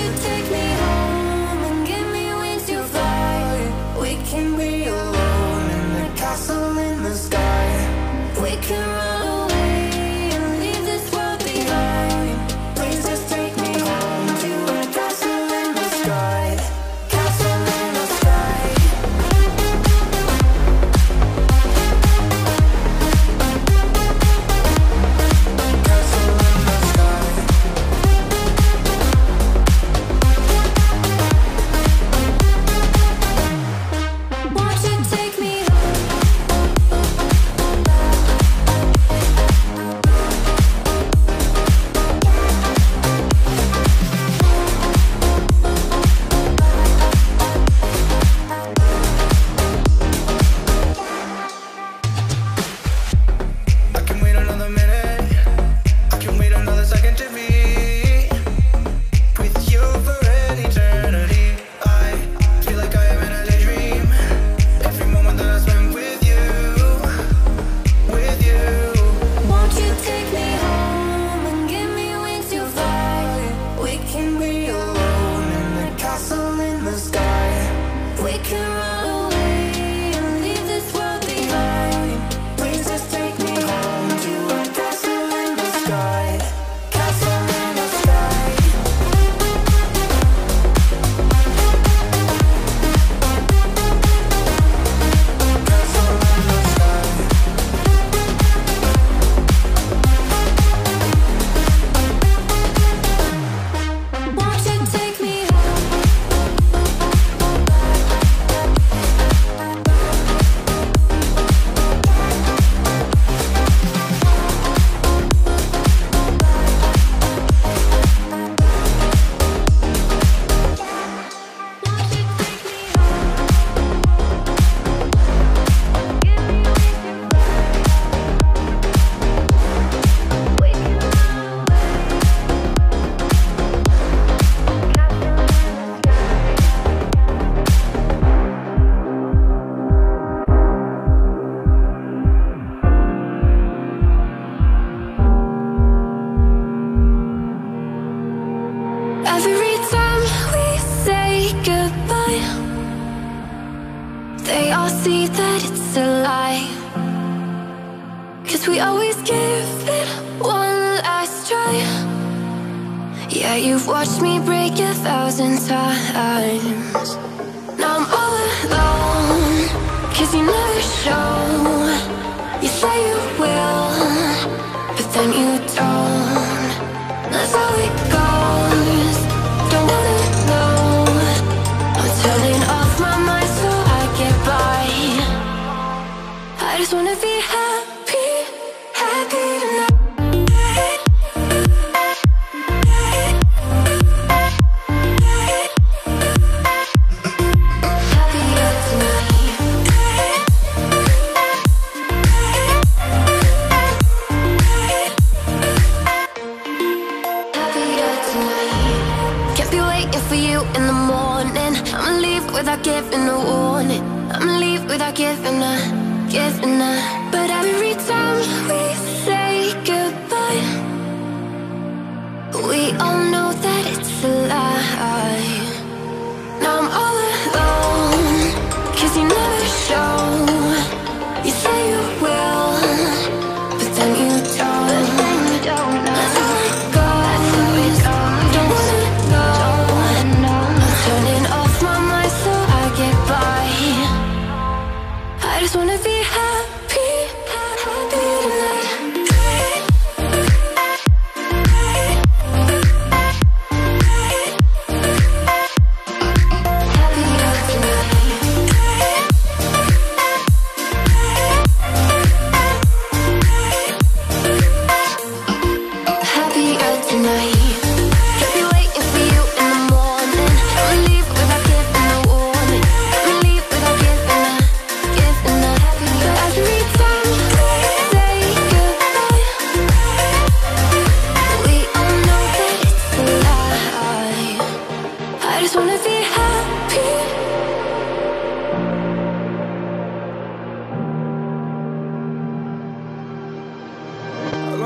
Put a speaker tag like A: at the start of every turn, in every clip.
A: you
B: take me Cause we always give it one last try. Yeah, you've watched me break a thousand times. Now I'm all alone, cause you never show. You say you giving a warning. I'ma leave without giving a, giving a. But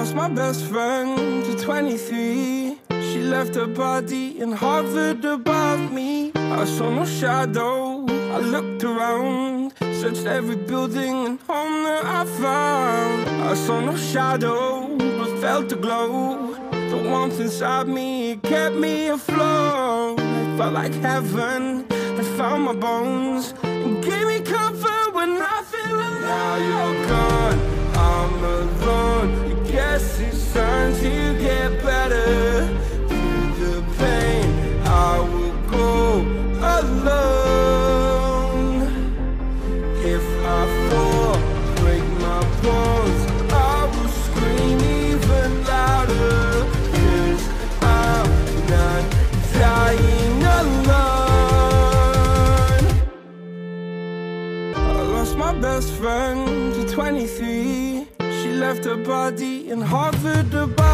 C: lost my best friend to 23. She left her body and hovered above me. I saw no shadow. I looked around, searched every building and home that I found. I saw no shadow, but felt a glow. The warmth inside me kept me afloat. It felt like heaven had found my bones and gave me comfort when I feel alone. Now you're gone. I'm alone. I guess it's time to get better. Through the pain, I will go alone. Her body in hovered above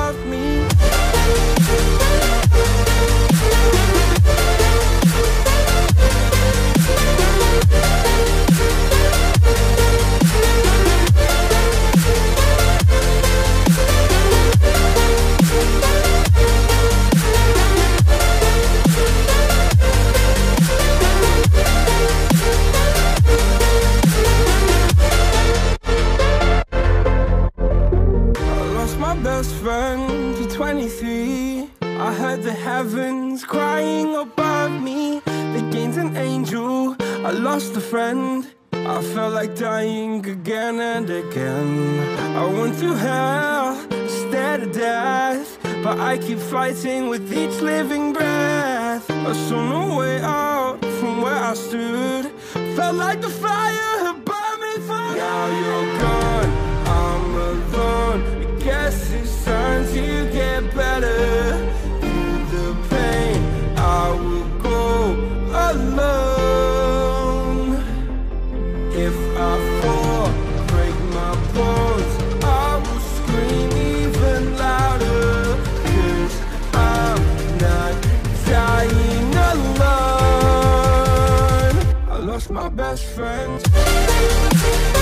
C: best friend to 23. I heard the heavens crying above me. They gained an angel. I lost a friend. I felt like dying again and again. I went through hell, stared at death. But I keep fighting with each living breath. I saw no way out from where I stood. Felt like the fire my best friend